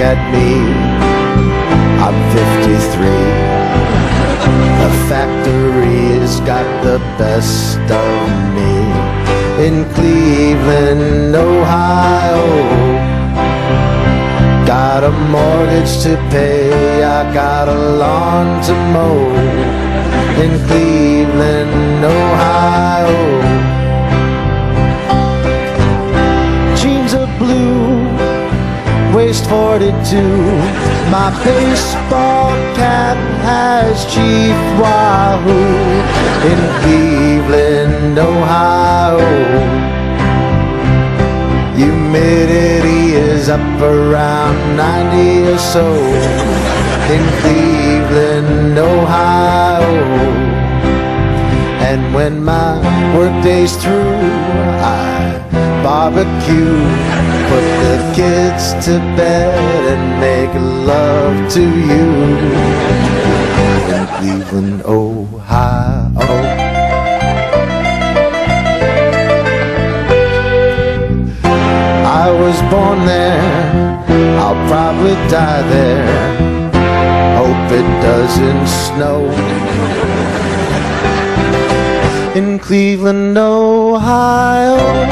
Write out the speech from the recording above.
at me. I'm 53. The factory has got the best of me in Cleveland, Ohio. Got a mortgage to pay, I got a lawn to mow in Cleveland, waist 42. My baseball cap has Chief Wahoo in Cleveland, Ohio. Humidity is up around 90 or so in Cleveland, Ohio. And when my workday's through, I barbecue, kids to bed, and make love to you in Cleveland, Ohio. I was born there, I'll probably die there. Hope it doesn't snow in Cleveland, Ohio.